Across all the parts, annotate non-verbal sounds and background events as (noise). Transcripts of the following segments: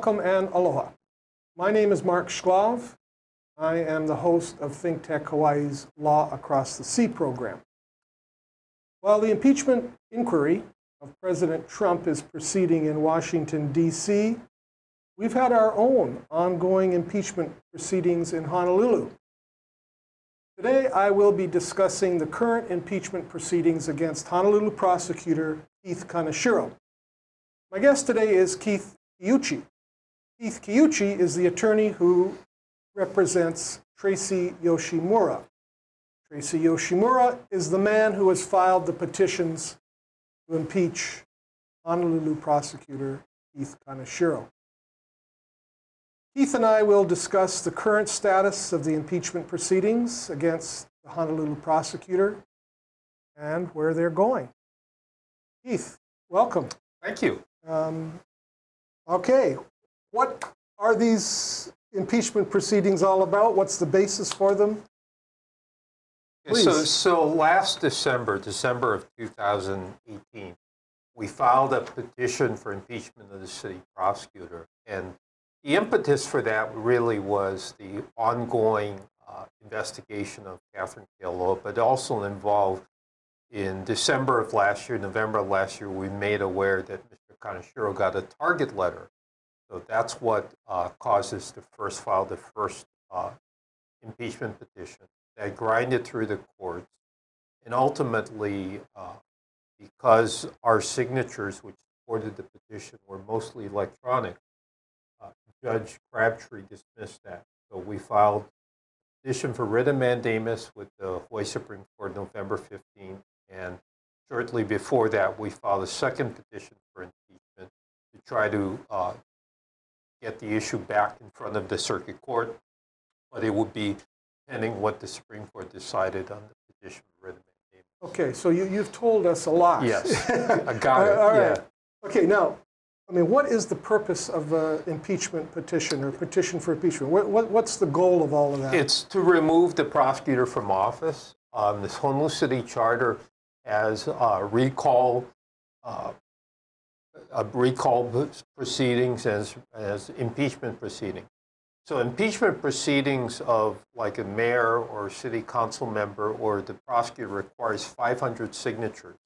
Welcome and aloha. My name is Mark Shklov. I am the host of Think ThinkTech Hawaii's Law Across the Sea program. While the impeachment inquiry of President Trump is proceeding in Washington, D.C., we've had our own ongoing impeachment proceedings in Honolulu. Today, I will be discussing the current impeachment proceedings against Honolulu prosecutor Keith Kaneshiro. My guest today is Keith Kiuchi. Keith Kiuchi is the attorney who represents Tracy Yoshimura. Tracy Yoshimura is the man who has filed the petitions to impeach Honolulu prosecutor Keith Kaneshiro. Keith and I will discuss the current status of the impeachment proceedings against the Honolulu prosecutor and where they're going. Keith, welcome. Thank you. Um, okay, what are these impeachment proceedings all about? What's the basis for them? Please. So, so last December, December of 2018, we filed a petition for impeachment of the city prosecutor. And the impetus for that really was the ongoing uh, investigation of Catherine Kealoha, but also involved in December of last year, November of last year, we made aware that Mr. Kaneshiro got a target letter. So that's what uh, caused us to first file the first uh, impeachment petition that grinded through the courts. And ultimately, uh, because our signatures, which supported the petition, were mostly electronic, uh, Judge Crabtree dismissed that. So we filed a petition for writ of mandamus with the Hawaii Supreme Court November 15th. and shortly before that, we filed a second petition for impeachment to try to uh, get the issue back in front of the circuit court, but it would be pending what the Supreme Court decided on the petition for writ of. Okay, so you, you've told us a lot. Yes, (laughs) I got it. All right. Yeah. Okay, now I mean, what is the purpose of an impeachment petition or petition for impeachment? What, what, what's the goal of all of that? It's to remove the prosecutor from office. Um, this Honolulu City Charter has uh, recall, uh, recall proceedings as, as impeachment proceedings. So impeachment proceedings of like a mayor or city council member or the prosecutor requires 500 signatures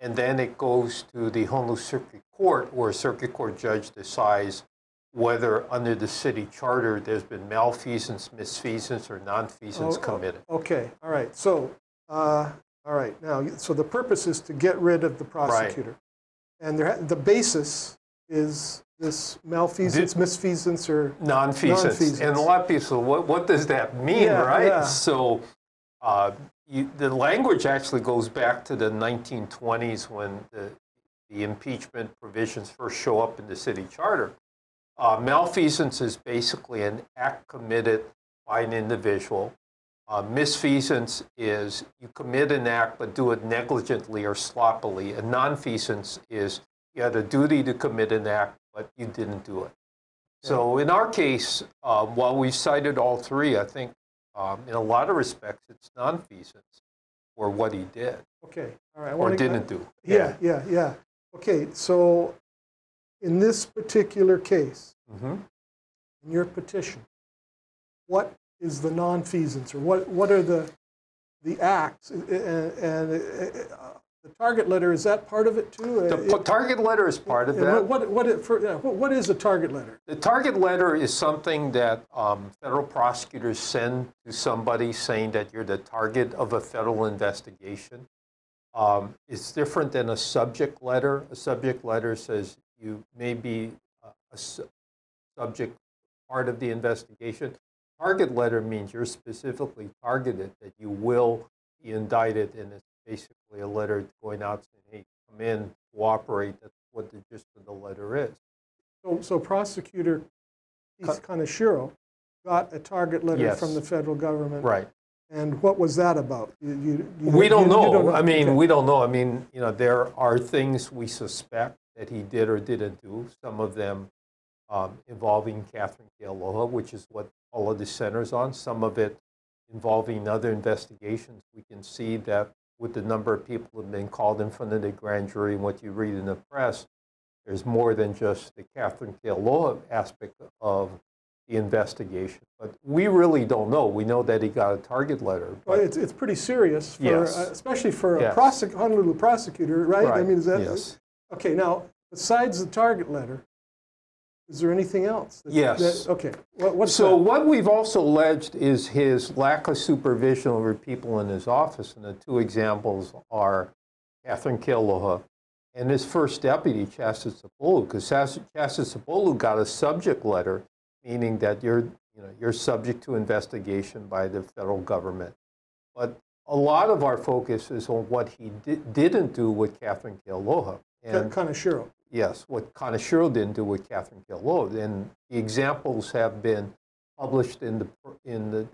and then it goes to the Honolulu Circuit Court, where a circuit court judge decides whether under the city charter there's been malfeasance, misfeasance, or nonfeasance oh, committed. Okay, all right. So, uh, all right. Now, so the purpose is to get rid of the prosecutor, right. And there, the basis is this malfeasance, the, misfeasance, or nonfeasance. nonfeasance. And a lot of people, what, what does that mean, yeah, right? Yeah. So. Uh, you, the language actually goes back to the 1920s when the, the impeachment provisions first show up in the city charter. Uh, malfeasance is basically an act committed by an individual. Uh, misfeasance is you commit an act but do it negligently or sloppily. And nonfeasance is you had a duty to commit an act but you didn't do it. So in our case, uh, while we've cited all three, I think um, in a lot of respects, it's nonfeasance for what he did. Okay, all right. or didn't do. Yeah, yeah, yeah. Okay, so in this particular case, mm-hmm. in your petition, what is the nonfeasance, or what what are the the acts and, and uh, the target letter, is that part of it too? The it, target letter is part of that. What, what, for, what is a target letter? The target letter is something that um, federal prosecutors send to somebody saying that you're the target of a federal investigation. Um, it's different than a subject letter. A subject letter says you may be a subject part of the investigation. Target letter means you're specifically targeted, that you will be indicted and it's basically a letter going out saying, hey, come in, cooperate. That's what the gist of the letter is. So, so prosecutor Keith Kaneshiro got a target letter yes. from the federal government. Right. And what was that about? You, you, you, we don't know. don't know. I mean, okay. we don't know. I mean, you know, there are things we suspect that he did or didn't do. Some of them um, involving Catherine Kealoha, which is what all of the centers on. Some of it involving other investigations. We can see that with the number of people who have been called in front of the grand jury and what you read in the press, there's more than just the Catherine Kealoha aspect of the investigation. But we really don't know. We know that he got a target letter. Well, it's, it's pretty serious, for, Yes. uh, especially for Yes. a prosec- Honolulu prosecutor, right? I mean, is that yes. okay? Now, besides the target letter, is there anything else? that- Yes. that- okay. What, what's So that? what we've also alleged is his lack of supervision over people in his office, and the two examples are Catherine Kealoha and his first deputy, Chasid Sapolu, because Chasid Sapolu got a subject letter meaning that you're, you know, you're subject to investigation by the federal government. But a lot of our focus is on what he di- didn't do with Catherine Kealoha. And Kaneshiro. Yes, what Kaneshiro didn't do with Catherine Kealoha. And the examples have been published in the, in the,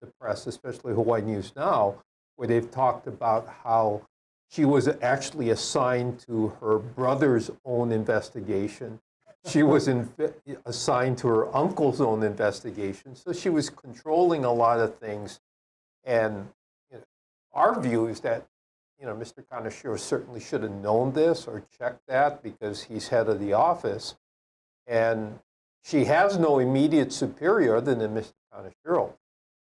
the press, especially Hawaii News Now, where they've talked about how she was actually assigned to her brother's own investigation. She was in, assigned to her uncle's own investigation. So she was controlling a lot of things. And you know, our view is that you know, Mr. Kaneshiro certainly should have known this or checked that because he's head of the office. And she has no immediate superior other than Mr. Kaneshiro.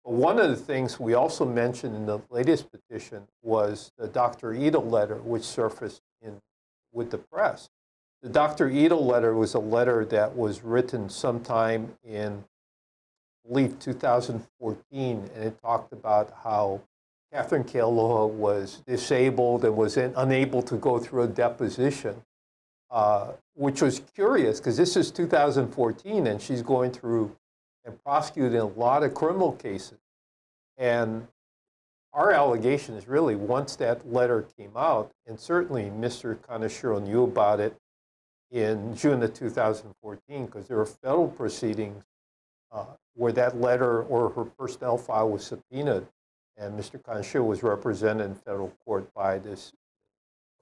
But one of the things we also mentioned in the latest petition was the Dr. Ito letter, which surfaced in, with the press. The Dr. Ito letter was a letter that was written sometime in, I believe, 2014, and it talked about how Catherine Kealoha was disabled and was in, unable to go through a deposition, uh, which was curious because this is 2014 and she's going through and prosecuting a lot of criminal cases. And our allegation is really once that letter came out, and certainly Mr. Kaneshiro knew about it in June of 2014 because there were federal proceedings uh, where that letter or her personnel file was subpoenaed and Mr. Kaneshiro was represented in federal court by this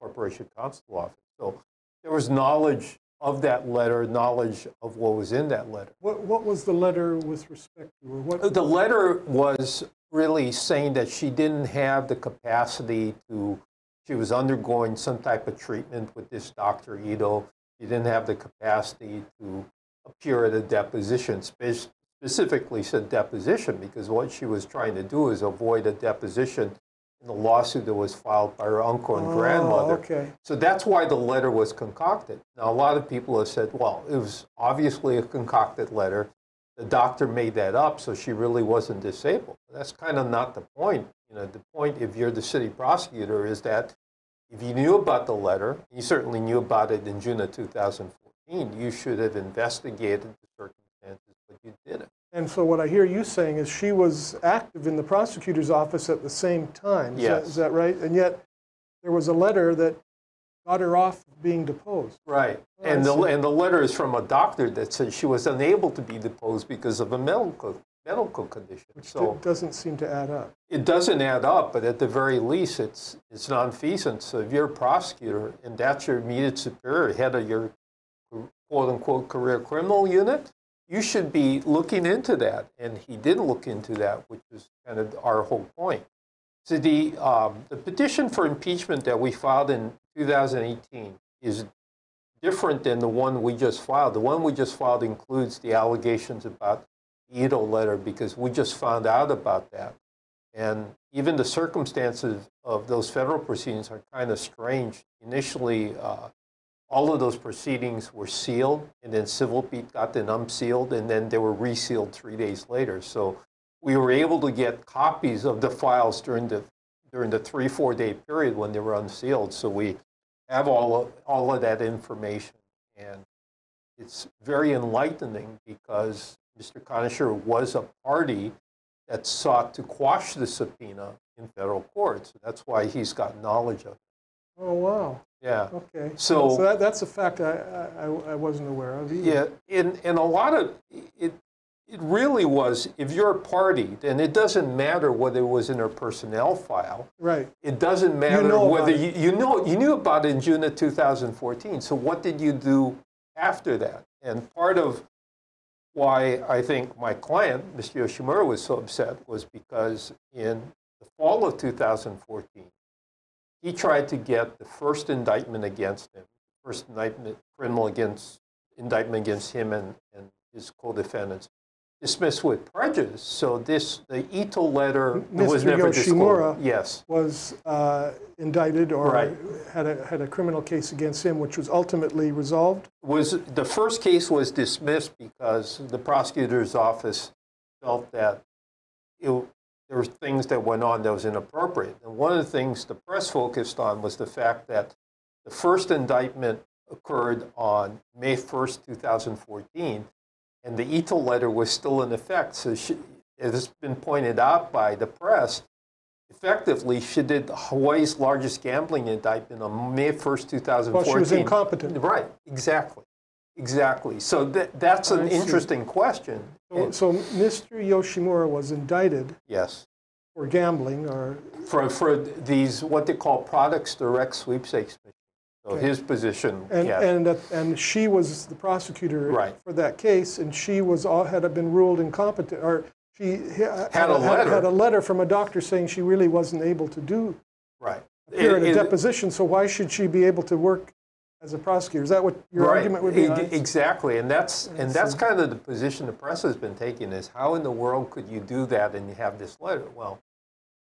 corporation counsel office. So there was knowledge of that letter, knowledge of what was in that letter. What, what was the letter with respect to, or what? The letter was really saying that she didn't have the capacity to, she was undergoing some type of treatment with this Dr. Ito. She didn't have the capacity to appear at a deposition, specifically said deposition because what she was trying to do is avoid a deposition in the lawsuit that was filed by her uncle and Oh, grandmother. okay. So that's why the letter was concocted. Now, a lot of people have said, well, it was obviously a concocted letter. The doctor made that up, so she really wasn't disabled. That's kind of not the point. You know, the point, if you're the city prosecutor, is that if you knew about the letter, you certainly knew about it in June of 2014, you should have investigated the circumstances, but you didn't. And so what I hear you saying is she was active in the prosecutor's office at the same time. Is, that, Yes. is that right? And yet there was a letter that got her off being deposed. Right. Oh, And the, and the letter is from a doctor that said she was unable to be deposed because of a medical, medical condition. Which So doesn't seem to add up. it doesn't add up, but at the very least, it's, it's nonfeasance. So if you're a prosecutor and that's your immediate superior, head of your quote-unquote career criminal unit, you should be looking into that. And he didn't look into that, which is kind of our whole point. So the, um, the petition for impeachment that we filed in 2018 is different than the one we just filed. The one we just filed includes the allegations about the Ito letter because we just found out about that. And even the circumstances of those federal proceedings are kind of strange. Initially, uh, all of those proceedings were sealed, and then Civil Beat got them unsealed, and then they were resealed three days later. So we were able to get copies of the files during the during the three four day period when they were unsealed. So we have all of, all of that information, and it's very enlightening because Mr. Kaneshiro was a party that sought to quash the subpoena in federal court. So that's why he's got knowledge of it. Oh, wow. Yeah. Okay. So- that, that's a fact I, I, I wasn't aware of either. Yeah, and, and a lot of it, it really was, if you're a party, then it doesn't matter whether it was in her personnel file. Right. It doesn't matter know whether you, you know you knew about it in June of 2014. So what did you do after that? And part of why I think my client, Mr. Yoshimura, was so upset was because in the fall of 2014, he tried to get the first indictment against him, first indictment, criminal against indictment against him and, and his co-defendants dismissed with prejudice. So this, the Ito letter Mr. was never Yoshimura disclosed. Yes, was uh, indicted or Right. had, a, had a criminal case against him, which was ultimately resolved. was the first case was dismissed because the prosecutor's office felt that it, there were things that went on that was inappropriate. And one of the things the press focused on was the fact that the first indictment occurred on May 1st, 2014, and the Ito letter was still in effect. So she, it has been pointed out by the press. Effectively, she did Hawaii's largest gambling indictment on May 1st, 2014. Well, she was incompetent. Right, exactly. Exactly. So that, that's an interesting question. So, so Mr. Yoshimura was indicted yes. for gambling or For, for these, what they call products direct sweepstakes machines. So Okay. his position, And, and, uh, and she was the prosecutor Right. for that case, and she was, all- had been ruled incompetent, or she ha- Had a letter. Had a letter from a doctor saying she really wasn't able to do, right. appear at It- a it- deposition, so why should she be able to work as a prosecutor? Is that what your right. argument would be? E- Exactly. And that's, and Yes, that's so- kind of the position the press has been taking is how in the world could you do that and you have this letter? Well,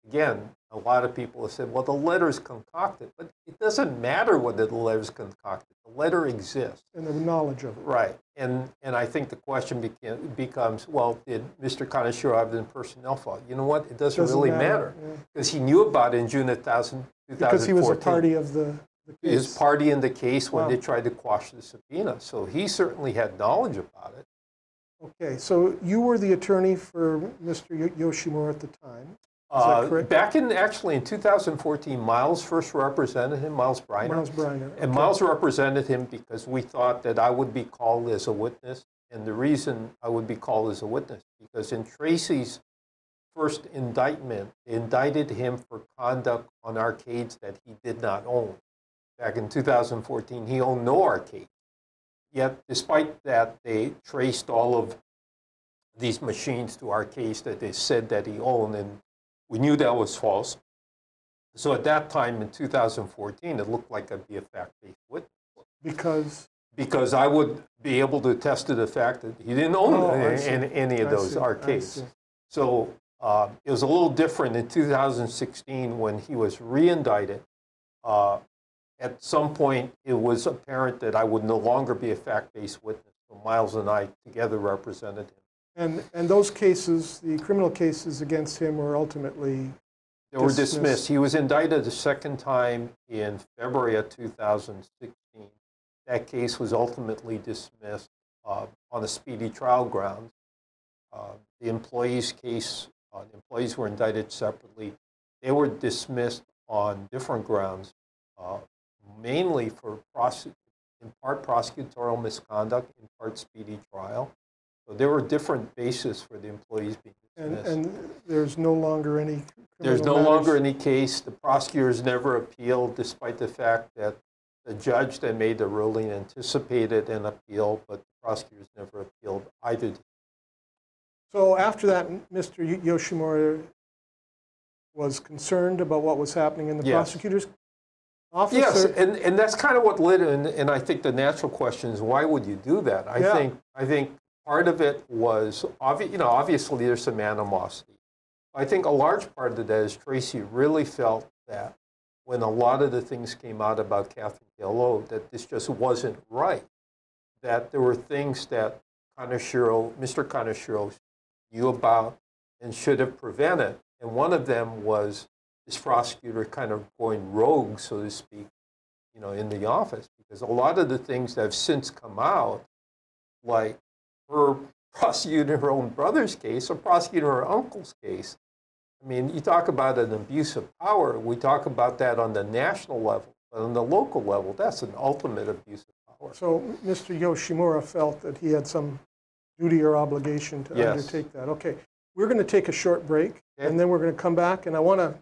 again, a lot of people have said, well, the letter's concocted. But it doesn't matter whether the letter's concocted. The letter exists. And the knowledge of it. Right. And, and I think the question beca- becomes, well, did Mr. Kaneshiro have the personnel fault? You know what? It doesn't, Doesn't really matter, matter yeah. because he knew about it in June of 2000, 2014. Because he was a party of the, the case. His party in the case when Wow. they tried to quash the subpoena. So he certainly had knowledge about it. Okay, so you were the attorney for Mr. Yoshimura at the time. that Uh, correct? Back in, actually in 2014, Myles first represented him, Myles Breiner. Myles Breiner. And. Myles represented him because we thought that I would be called as a witness. And the reason I would be called as a witness, because in Tracy's first indictment, they indicted him for conduct on arcades that he did not own. Back in 2014, he owned no arcade. Yet, despite that, they traced all of these machines to arcades that they said that he owned, and we knew that was false. So at that time in 2014, it looked like I'd be a fact-based witness Because, because I would be able to attest to the fact that he didn't own Oh, any, any, of I those see, arcades. So uh, it was a little different in 2016 when he was re-indicted. Uh, at some point, it was apparent that I would no longer be a fact-based witness. So Myles and I together represented him. and, and those cases, the criminal cases against him were ultimately, They were Dismissed. dismissed. He was indicted a second time in February of 2016. That case was ultimately dismissed uh, on a speedy trial grounds. Uh, the employees' case, uh, the employees were indicted separately. They were dismissed on different grounds, uh, mainly for in part prosecutorial misconduct, in part speedy trial. So there were different bases for the employees being and, dismissed. and there's no longer any There's no criminal longer any case. The prosecutors never appealed, despite the fact that the judge that made the ruling anticipated an appeal, but the prosecutors never appealed either. So after that, Mr. Yoshimura was concerned about what was happening in the Yes. prosecutor's office? Yes, and, and that's kind of what led, and, and I think the natural question is, why would you do that? I Yeah. think, I think part of it was, obvi- you know, obviously there's some animosity. I think a large part of that is Tracy really felt that when a lot of the things came out about Catherine Kealoha, that this just wasn't right. That there were things that Mr. Kaneshiro knew about and should have prevented. And one of them was this prosecutor kind of going rogue, so to speak, you know, in the office. Because a lot of the things that have since come out, like her (laughs) prosecuting her own brother's case or prosecuting her uncle's case, I mean, you talk about an abuse of power. We talk about that on the national level, but on the local level, that's an ultimate abuse of power. So Mr. Yoshimura felt that he had some duty or obligation to Yes. undertake that. Okay, we're going to take a short break, Okay. and then we're going to come back, and I want to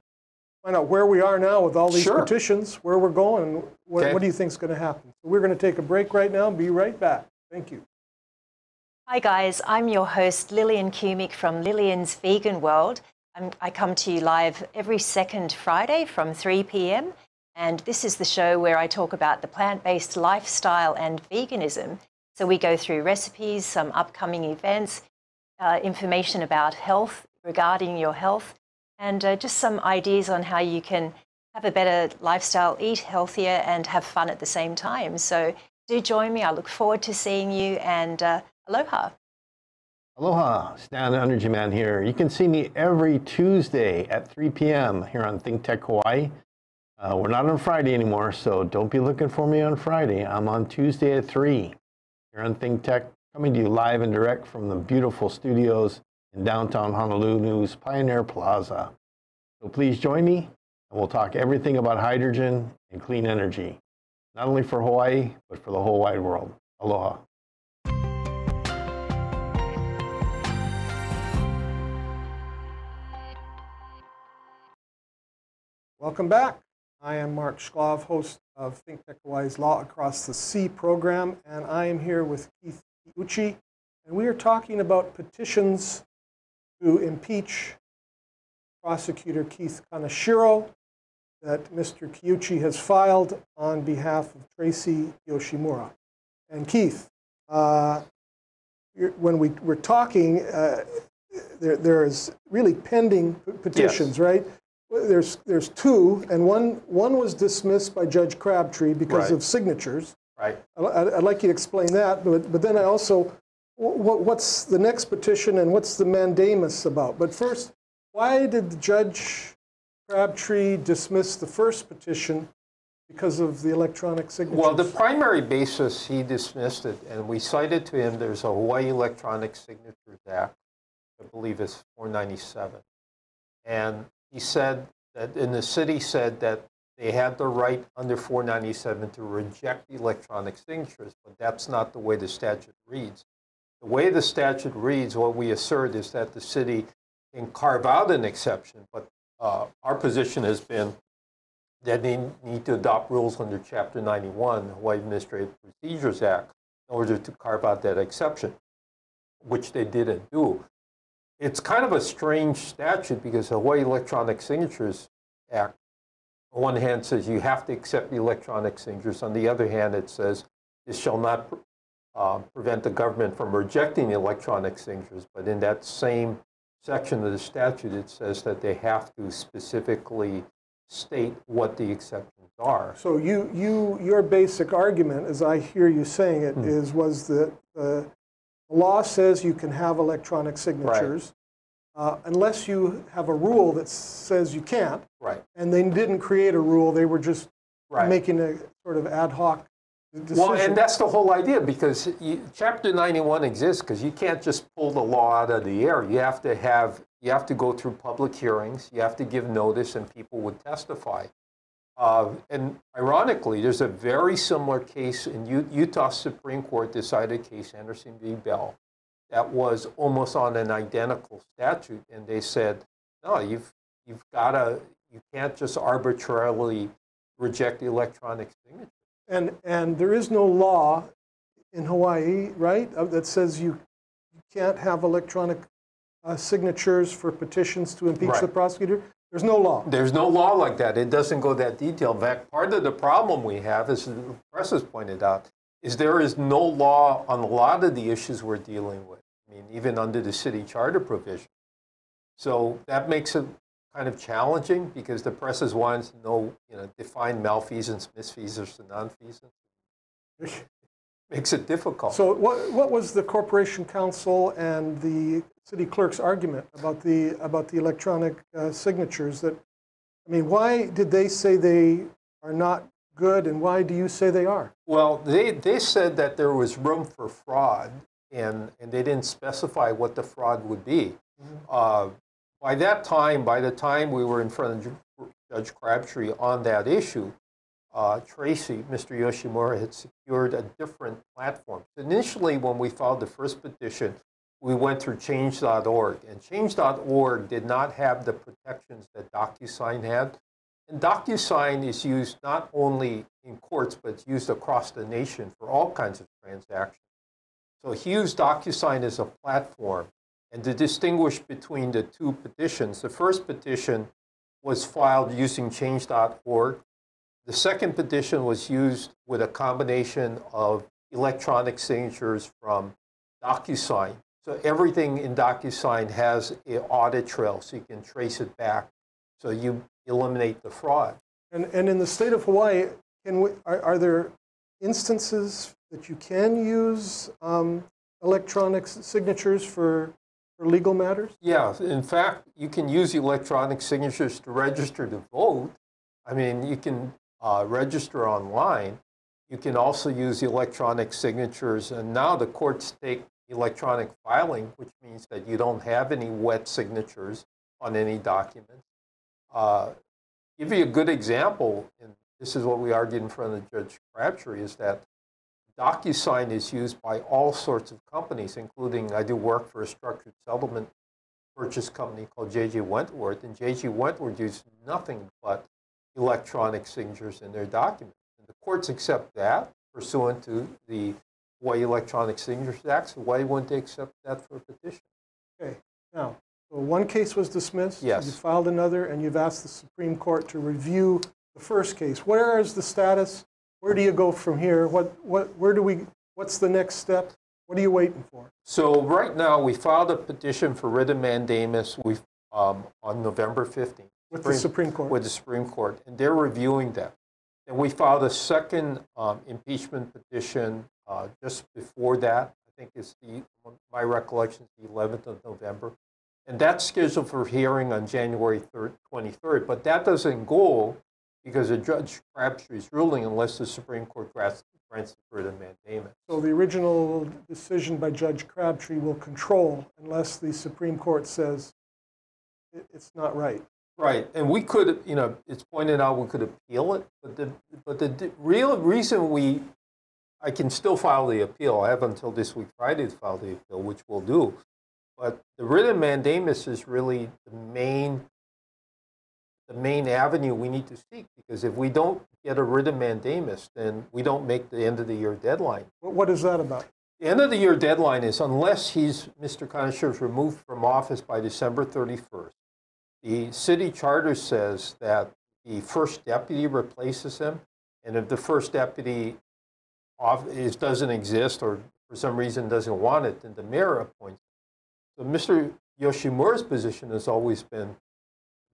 find out where we are now with all these Sure. petitions, where we're going, what, Okay. what do you think is going to happen. So we're going to take a break right now and be right back. Thank you. Hi guys, I'm your host Lillian Kumick from Lillian's Vegan World. I'm, I come to you live every second Friday from 3 p.m. And this is the show where I talk about the plant based lifestyle and veganism. So we go through recipes, some upcoming events, uh, information about health regarding your health, and uh, just some ideas on how you can have a better lifestyle, eat healthier, and have fun at the same time. So do join me. I look forward to seeing you, and uh, aloha. Aloha, Stan Energy Man here. You can see me every Tuesday at 3 p.m. here on Think Tech Hawaii. Uh, we're not on Friday anymore, so don't be looking for me on Friday. I'm on Tuesday at 3 here on Think Tech, coming to you live and direct from the beautiful studios in downtown Honolulu's Pioneer Plaza. So please join me, and we'll talk everything about hydrogen and clean energy, not only for Hawaii, but for the whole wide world. Aloha. Welcome back. I am Mark Shklov, host of Think Tech Hawaii's Law Across the Sea program, and I am here with Keith Kiuchi, and we are talking about petitions to impeach prosecutor Keith Kaneshiro that Mr. Kiuchi has filed on behalf of Tracy Yoshimura. And Keith, uh, when we were talking, uh, there, there is really pending petitions, Yes. right? There's, there's two, and one, one was dismissed by Judge Crabtree because Right. of signatures. Right. I'd, I'd like you to explain that, but, but then I also, what's the next petition and what's the mandamus about? But first, why did Judge Crabtree dismiss the first petition because of the electronic signature? Well, the primary basis, he dismissed it, and we cited to him, there's a Hawaii Electronic Signatures Act, I believe it's 497. And he said that, and the city said that they had the right under 497 to reject electronic signatures, but that's not the way the statute reads. The way the statute reads, what we assert is that the city can carve out an exception, but uh, our position has been that they need to adopt rules under Chapter 91, the Hawaii Administrative Procedures Act, in order to carve out that exception, which they didn't do. It's kind of a strange statute because the Hawaii Electronic Signatures Act, on one hand, says you have to accept the electronic signatures. On the other hand, it says this shall not uh, prevent the government from rejecting the electronic signatures. But in that same section of the statute, it says that they have to specifically state what the exceptions are. So you, you, your basic argument, as I hear you saying it, is was that the law says you can have electronic signatures uh, unless you have a rule that says you can't, Right. and they didn't create a rule. They were just Right. making a sort of ad hoc decision. Well, and that's the whole idea because you, Chapter 91 exists because you can't just pull the law out of the air. You have to have, you have to go through public hearings, you have to give notice, and people would testify. Uh, and ironically, there's a very similar case in U- Utah Supreme Court decided case Anderson v. Bell that was almost on an identical statute, and they said, no, you've you've got to, you can't just arbitrarily reject the electronic signature. And, and there is no law in Hawaii, right, that says you you can't have electronic uh, signatures for petitions to impeach Right. the prosecutor? There's no law. There's no law like that. It doesn't go that detailed. In fact, part of the problem we have, as the press has pointed out, is there is no law on a lot of the issues we're dealing with. I mean, even under the city charter provision. So that makes it kind of challenging because the press is wanting to know, you know, define malfeasance, misfeasance, and nonfeasance. (laughs) Makes it difficult. So what, what was the corporation counsel and the city clerk's argument about the, about the electronic uh, signatures that, I mean, why did they say they are not good and why do you say they are? Well, they, they said that there was room for fraud, and, and they didn't specify what the fraud would be. Uh, by that time, by the time we were in front of Judge Crabtree on that issue, uh, Tracy, Mr. Yoshimura, had secured a different platform. Initially, when we filed the first petition, we went through change.org, and change.org did not have the protections that DocuSign had. And DocuSign is used not only in courts, but it's used across the nation for all kinds of transactions. So he used DocuSign as a platform. And to distinguish between the two petitions, the first petition was filed using change.org. the second petition was used with a combination of electronic signatures from DocuSign. So everything in DocuSign has an audit trail, so you can trace it back. So you eliminate the fraud. And, and in the state of Hawaii, we, are, are there instances that you can use um, electronic signatures for, for legal matters? Yeah, in fact, you can use electronic signatures to register to vote. I mean, you can uh, register online. You can also use electronic signatures, and now the courts take electronic filing, which means that you don't have any wet signatures on any document. Uh, give you a good example, and this is what we argued in front of Judge Crabtree, is that DocuSign is used by all sorts of companies, including I do work for a structured settlement purchase company called JG Wentworth, and JG Wentworth uses nothing but electronic signatures in their documents. And the courts accept that pursuant to the Hawaii Electronic Signatures Act, so why wouldn't they accept that for a petition? Okay, now, so one case was dismissed. Yes. You filed another, and you've asked the Supreme Court to review the first case. Where is the status? Where do you go from here? What, what, where do we, what's the next step? What are you waiting for? So right now, we filed a petition for writ of mandamus we um, on November 15th. With the Supreme Court? With the Supreme Court, and they're reviewing that. And we filed a second um, impeachment petition uh, just before that. I think it's the, my recollection is the 11th of November. And that's scheduled for hearing on January 3rd, 23rd. But that doesn't go because a Judge Crabtree's ruling unless the Supreme Court grants, grants the writ of mandamus. So the original decision by Judge Crabtree will control unless the Supreme Court says it, it's not right. Right, and we could, you know, it's pointed out we could appeal it, but the but the real reason we, I can still file the appeal. I have until this week Friday to file the appeal, which we'll do. But the writ of mandamus is really the main, the main avenue we need to seek because if we don't get a writ of mandamus, then we don't make the end of the year deadline. What, is that about? The end of the year deadline is unless he's Mr. Kaneshiro is removed from office by December 31st. The city charter says that the first deputy replaces him, and if the first deputy off, is, doesn't exist or for some reason doesn't want it, then the mayor appoints. So Mr. Yoshimura's position has always been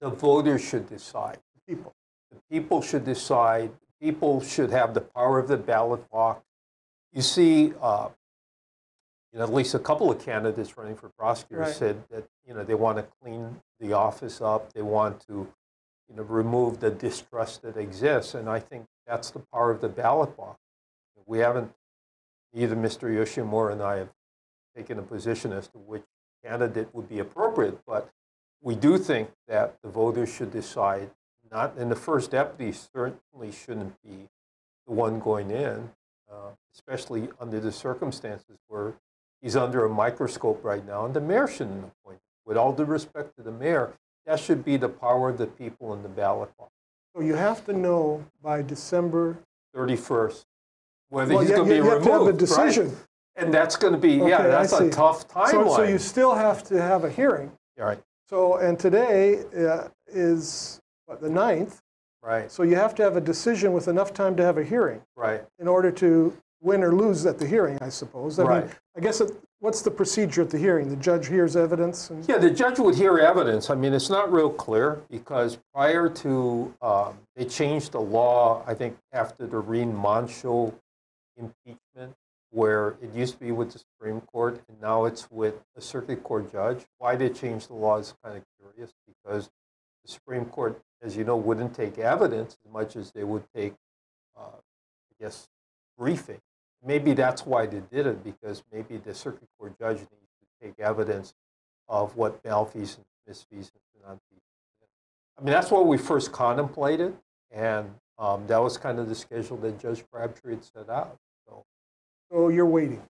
the voters should decide. People. The people should decide. People should have the power of the ballot box. You see, uh, you know, at least a couple of candidates running for prosecutor Right. said that you know they want to clean the office up. They want to, you know, remove the distrust that exists, and I think that's the power of the ballot box. We haven't, either Mr. Yoshimura and I have taken a position as to which candidate would be appropriate, but we do think that the voters should decide. Not, and the first deputy certainly shouldn't be the one going in, uh, especially under the circumstances where he's under a microscope right now, and the mayor shouldn't appoint him. With all due respect to the mayor, that should be the power of the people in the ballot box. So you have to know by December. 31st, whether Well, he's going to be you have to have a right? decision. And that's going to be, yeah, Okay, I that's a tough So, so you still have to have a hearing. All right, So, and today uh, is what, the 9th. right, So you have to have a decision with enough time to have a hearing right. in order to win or lose at the hearing, I suppose. I Right. mean, I guess it, what's the procedure at the hearing? The judge hears evidence and Yeah, the judge would hear evidence. I mean, it's not real clear because prior to, um, they changed the law, I think, after the Rene Mansho impeachment, where it used to be with the Supreme Court and now it's with a circuit court judge. Why they changed the law is kind of curious because the Supreme Court, as you know, wouldn't take evidence as much as they would take, uh, I guess, briefing. Maybe that's why they did it because maybe the circuit court judge needs to take evidence of what malfeasance, misfeasance, and nonfeasance. I mean, that's what we first contemplated, and um, that was kind of the schedule that Judge Crabtree had set out. So you're waiting.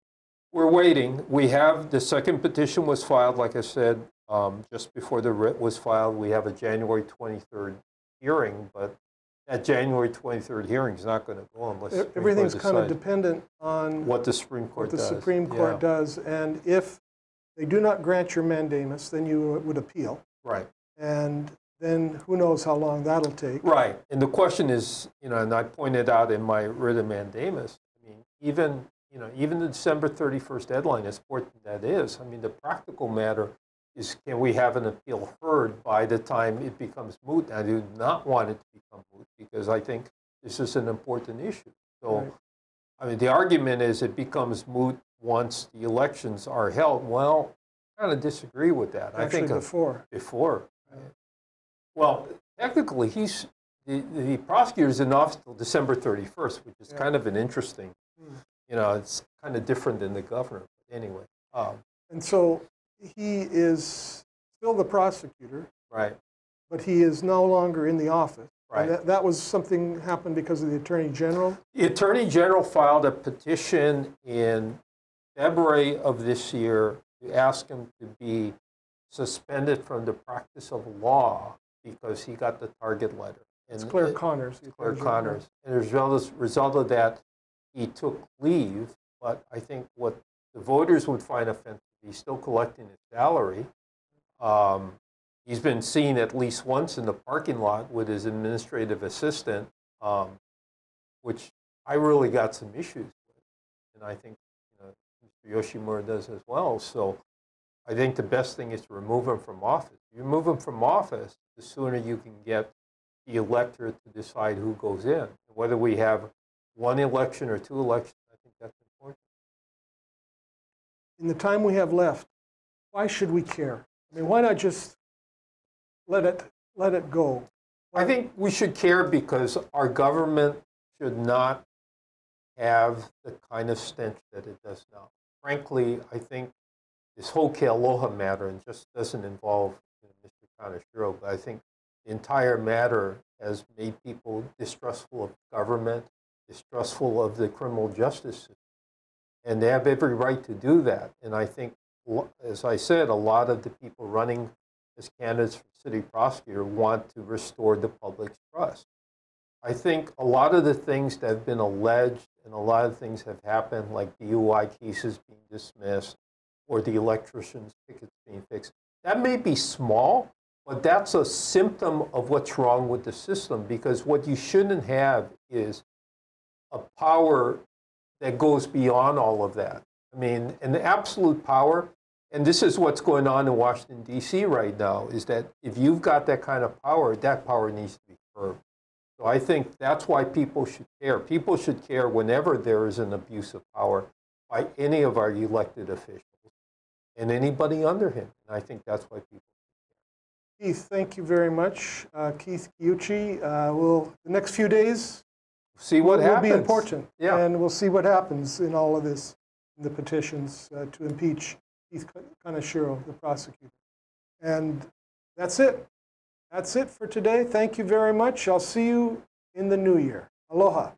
we're waiting. We have the second petition was filed, like I said, um, just before the writ was filed. We have a January 23rd hearing, but that January 23rd hearing is not going to go unless the Supreme Court Everything's kind of dependent on what the Supreme Court the does. Supreme Court Yeah, does. And if they do not grant your mandamus, then you would appeal. Right. And then who knows how long that'll take. Right. And the question is, you know, and I pointed out in my writ of mandamus, I mean, even, you know, even the December 31st deadline, as important that is, I mean, the practical matter is can we have an appeal heard by the time it becomes moot? I do not want it to become moot because I think this is an important issue. So, right. I mean, the argument is it becomes moot once the elections are held. Well, I kind of disagree with that. Actually, I think before. Before. Well, technically, he's the, the prosecutor's in office until December 31st, which is yeah. kind of an interesting. You know, it's kind of different than the governor. But anyway. Um, and so he is still the prosecutor. Right. But he is no longer in the office. Right. That, that, was something happened because of the attorney general. The attorney general filed a petition in February of this year to ask him to be suspended from the practice of law because he got the target letter. And it's Clare it, Connors. Clare Connors. And as a result of that, he took leave. But I think what the voters would find offensive, he's still collecting his salary. Um, he's been seen at least once in the parking lot with his administrative assistant, um, which I really got some issues with. And I think you know, Mr. Yoshimura does as well. So I think the best thing is to remove him from office. You remove him from office, the sooner you can get the electorate to decide who goes in. Whether we have one election or two elections, I think that's important. In the time we have left, why should we care? I mean, why not just let it let it go? Why? I think we should care because our government should not have the kind of stench that it does now. Frankly, I think this whole Kealoha matter and just doesn't involve Mr. Kaneshiro, but I think the entire matter has made people distrustful of government, distrustful of the criminal justice system. And they have every right to do that. And I think, as I said, a lot of the people running as candidates for city prosecutor want to restore the public's trust. I think a lot of the things that have been alleged and a lot of things have happened, like DUI cases being dismissed or the electrician's tickets being fixed, that may be small, but that's a symptom of what's wrong with the system because what you shouldn't have is a power that goes beyond all of that. I mean, an absolute power, and this is what's going on in Washington, D.C. right now, is that if you've got that kind of power, that power needs to be curbed. So I think that's why people should care. People should care whenever there is an abuse of power by any of our elected officials and anybody under him. And I think that's why people Keith, thank you very much. Uh, Keith Kiuchi, uh, we'll, the next few days see what will, happens. will be important. Yeah. And we'll see what happens in all of this, in the petitions uh, to impeach Keith Kaneshiro, the prosecutor. And that's it. That's it for today. Thank you very much. I'll see you in the new year. Aloha.